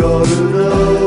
Yoruna